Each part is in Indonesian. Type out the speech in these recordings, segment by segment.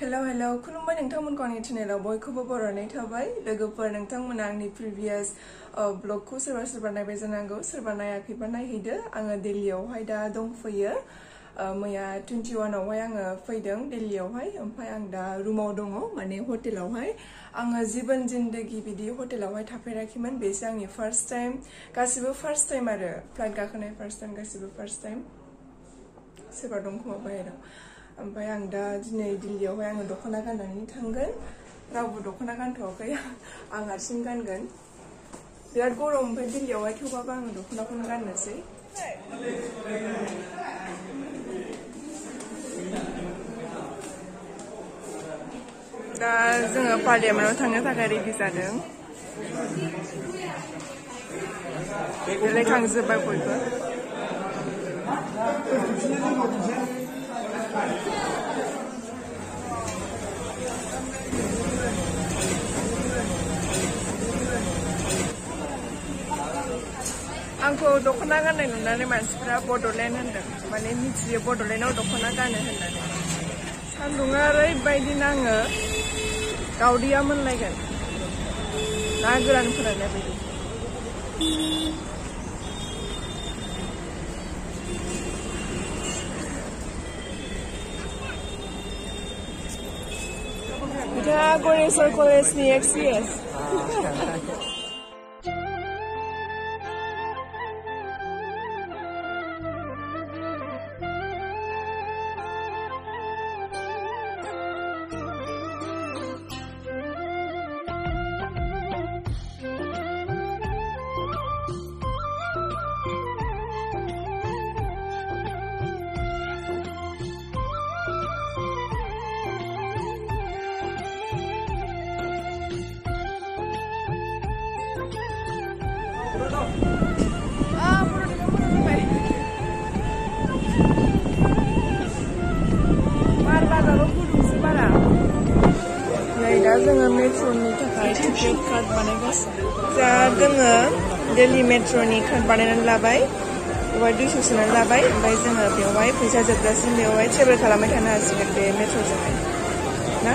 Hello hello खुलुमबाय नोंथांमोनखौ आंनि चेनेलाव बयखौबो बर'नै थाबाय लोगोफोर नोंथांमोना आंनि प्रिभियास ब्लगखौ सोरबा सोरबा नायबाय जानांगौ सोरबा नायाखैबा नायहैदो आङो दिल्लीयावहाय दा दंफैयो मैया टुवेन्टि वानावहाय आङो फैदों दिल्लीयावहाय ओमफ्राय आं दा रुमाव दङ माने हटेलावहाय आङो जिबन जिन्दगि बिदि हटेलावहाय थाफेराखैमोन बेसो आंनि फार्स्ट टाइम गासिबो फार्स्ट टाइम आरो फ्लाइट गाखोनाय फार्स्ट टाइम गासिबो फार्स्ट टाइम सोरबा दं खोमा बाहेराव ओमफ्राय आं दा दिनै दिल्लीयावहाय आङो दख'ना गाननानै थांगोन रावबो दख'ना गानथ'वाखै आं हारसिं गानगोन बिराद गरम ओमफ्राय दिल्लीयावहाय थेवबाबो आङो दख'नाखौनो गाननोसै दा जोङो पार्लियामेन्टाव थांनो थाखाय रेडि जादों रायखांजोब्बाय बयबो Angko dokona kana nuna ne man spra bodole nanda mane mi tsiye bodole na dokona kana nanda ne sandunga eh, bai dina nge kau dia men lege nagran kura Nakagoris circle Kores ni XCS. जोङो मेट्र'नि थाखाय ticket card बानायगासिनो जा जोङो दिल्ली मेट्र'नि कार्ड बानायनानै लाबाय बेवहाय दुइस' सोनानै लाबाय ओमफ्राय जोङो बेवहाय फैसा जोबजासिम बेवहाय ट्रेभेल खालामबाय थानो हासिगोन बे मेट्र'जोंहाय ना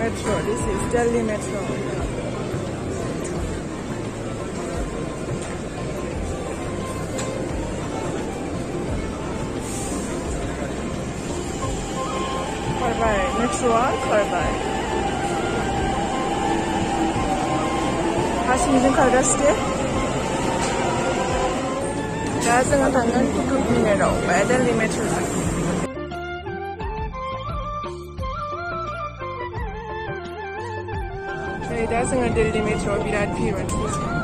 metro' this is Delhi metro' two hours or about? 하시는 가가스게 가스는 당근 피크 미네로 배달 리메트를 Dersin ödevli metro birer piyon.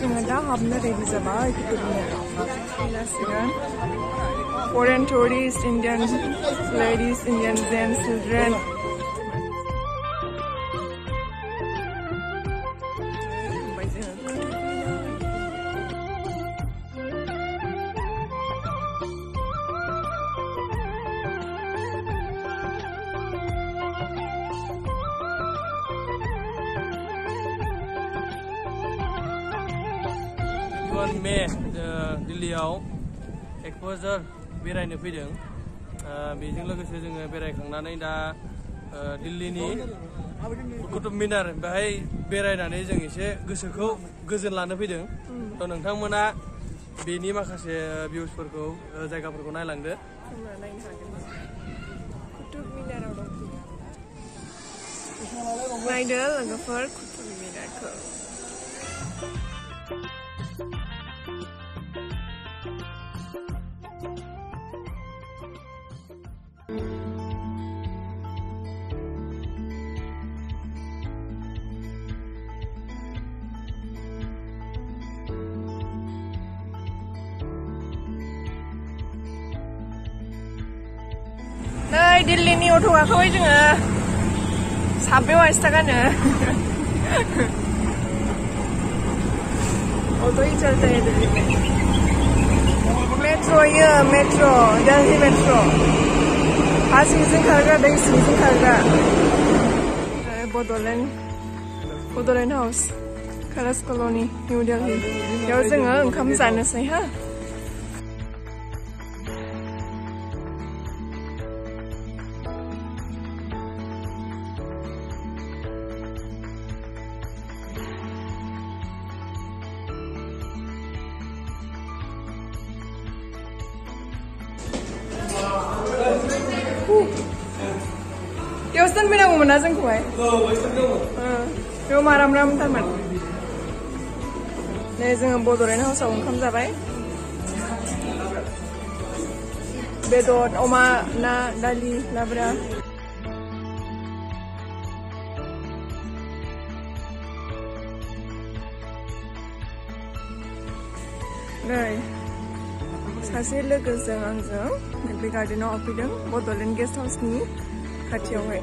Canada Hamner Elizabeth Foreign tourists, Indian ladies, Indian men, children Kon Me Dilliyaw Exposure Birayne Fijeng Bijeng Lo Kesejeng Birayne Kangnanay Da Dilli Ni Kutub Minar Bahay Birayne Nane Jeng Ise Gusekho Gusen Lana Fijeng To Nang Thang Muna Bini Makase Bius Perko Zaga Perko Nay Langde Kutub Minar Odo Nay Del Langga Per Kutub Minar Ko Thank you. थगाखै जोङो साब्रैयाव आसि थाखानो अट' इटार जायो मेट्र' इयो मेट्र' देलहि मेट्र' हा सिंजों खारग्रा दै सिंजों खारग्रा बड'लेण्ड बड'लेण्ड हाउस कारास कल'नि निउ देलहि बेयाव जोङो ओंखाम जानोसै हा Minsan minangunasan ko eh. Oo, wala daw. Pero maramram naman. 네, 지금 보도를 해서 온 감자바이. 베도 엄마 나 달리 라브라. 네. 사실 그 상황은 우리 가디너 어피든 보도는 게스트하우스니 같이 오해.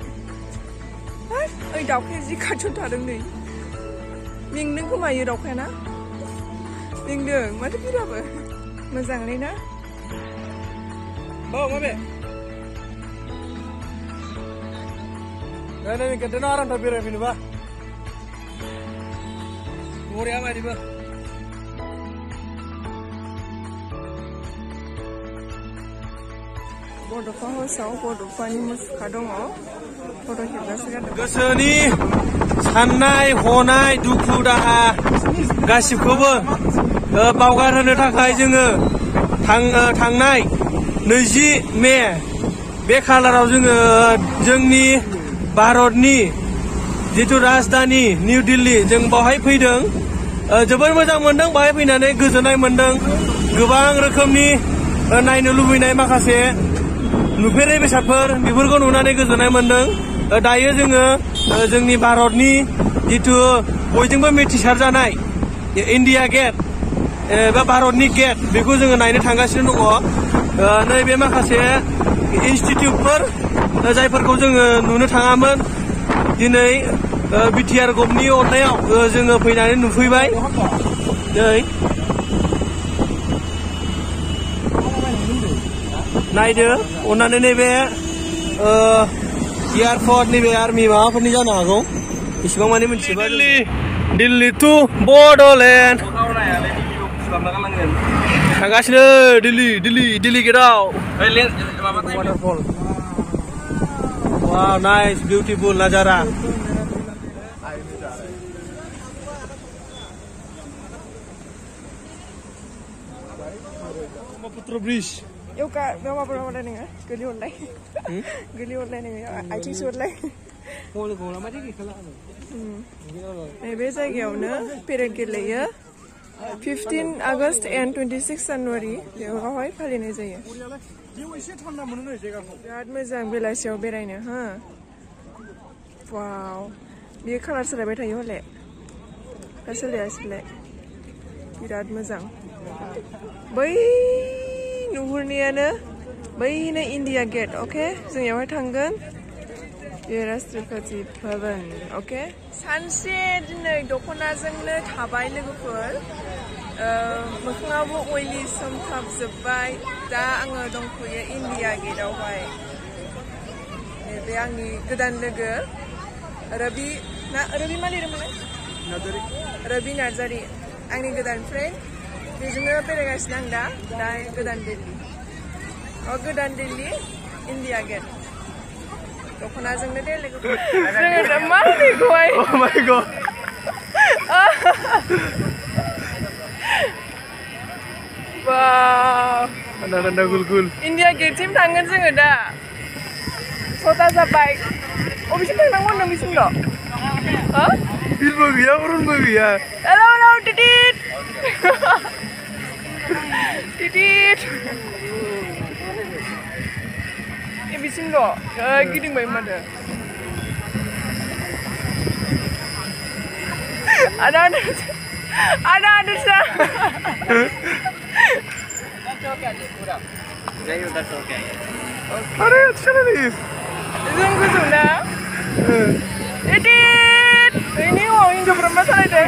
ओइ दाउखाया जि खाथियाव थादों नै मेंदों खोमायो दाउखाया ना मेंदों माथो बिराबो मोजाङै ना बाव माबे ನಾನು ನಿನ್ನ ಗಂಟೆನೂ ಆರಾಮ ಬೇರೆ ಮೀನು ಬಾ ನೋಡಿ ಯಾವ ಮರಿಬಾ बड'फा हाउसआव बड'फानि मुसुखा दङ बर' हेबग्राफोरा गोसोनि साननाय हनाय दुखु दाहा गासिबखौबो बावगारहोनो थाखाय जोङो थांनाय नैजि मे बे खालाराव जोङो जोंनि भारतनि जिथु राजधानी निउ दिल्ली जों बावहाय फैदों जोबोर मोजां मोनदों बाहाय फैनानै गोजोननाय मोनदों गोबां रोखोमनि नायनो लुबैनाय माखासे नुफेरै बेसादफोर बेफोरखौ नुनानै गोजोननाय मोन्दों दायो जोङो जोंनि भारतनि जिथु बयजोंबो मिथिसार जानाय इन्डिया गेट बा भारतनि गेट बेखौ जोङो नायनो थांगासिनो दङ नैबे माखासे इन्सटिटिउटफोर जायफोरखौ जोङो नुनो थाङामोन दिनै बि टि आर गभर्नमेन्टनि अननायाव जोङो फैनानै नुफैबाय नै नायदो नीबे नैबे एयारपर्ट नैबे आर्मि माबाफोरनि जानो हागौ इसिबां माने मिथिबाय दिल्ली टु बड'लेण्ड थांगासिनो दिल्ली दिल्ली दिल्ली गेटआव वाटारफल वाव नाइस ब्यूटीफुल नजारा ब्रिज एउटा मेवाबाट ओर्लाइने हो गोली ओर्लाइ गोली ओर्लाइने हो आइथिङ सोर्लाइ नैबे जायगायावनो पेरेन्ट गेलेयो fifteen August and twenty six January बेवहाय फालिनाय जायो बिराद मोजां बेलासियाव बेरायनो हो वाव बेयो कालार सोलायबाय थायो हले दा सोलाया सोलाय बिराद मोजां बै नुहुरनियानो बैनो इन्डिया गेट अके जों बेवहाय थांगोन बे राष्ट्रपति भवन अके सानसे दिनै दख'नाजोंनो थाबाय लोगोफोर मोखाङावबो अइलि सोमथाबजोब्बाय दा आङो दंफैयो इन्डिया गेटआवहाय बे आंनि गोदान लोगो रबि ना रबि मालिरोमोनलाय रबि नार्जारि आंनि गोदान friend di sini apa yang guys nangda dari Gudan Delhi oh Gudan Delhi India again kau pun aja deh lagi friend mana nih oh my god wow ada ada gul gul India gate sih sih nggak ada sampai oh bisa pernah nggak nggak bisa nggak Bil mau biar, urun mau biar. Hello, hello, titit. Didit. Eh, ya bisin kok. kayak gini Mbak Imada. Ada ada. Ada ada sah. अरे अच्छा नहीं Zoom ke zoom dah. Edit. Ini orang coba bermasalah deh.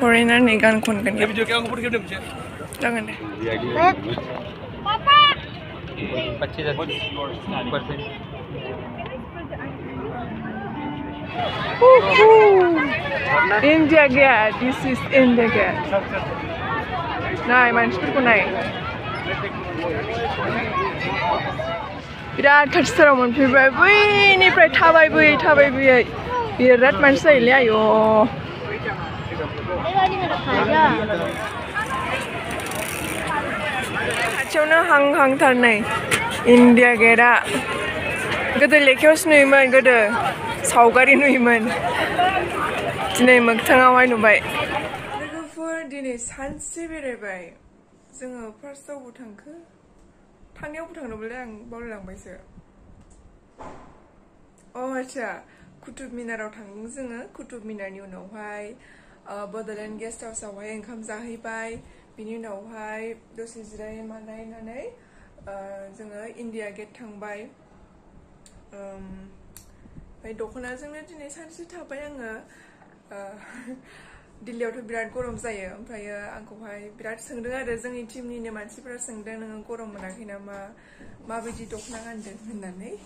foreigner ni kun kan. Video Jangan deh. Papa. 25 persen. India gaya. This is India gaya. Nah, manusia pun naik. बिराद खाथि साराव मोनफैबाय बैनिफ्राय थाबायबोयै थाबायबोयै बिराद मानसि जायोलै आय' 가자. Chona hang hang thar này India gera Godo lekhaos nuiman godo saugari nuiman Dinai moktangawai nubai Logofur dinai sanse beraibai जोङो फार्स्टआव बबाव थांखो थांनायाव थांदोंमोनलै आं बावलायलांबायसो अ आच्छा कुटुब मिनाराव थांदों जोङो कुटुब मिनारनि उनावहाय बड'लेण्ड गेस्ट हाउसआवहाय ओंखाम जाहैबाय बिनि उनावहाय दसे जिरायै मानायनानै जोङो इण्डिया गेट थांबाय ओमफ्राय दख'नाजोंनो दिनै सानसे थाबाय आङो दिल्लीयावथ' बिराद गरम जायो ओमफ्राय आंखौहाय बिराद सोंदों आरो जोंनि टिमनिनो मानसिफोरा सोंदों नोङो गरम मोनाखै नामा माबायदि दख'ना गानदों होननानै